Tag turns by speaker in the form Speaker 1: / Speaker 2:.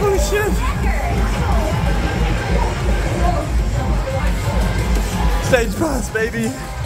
Speaker 1: oh shit. Stage pass, baby.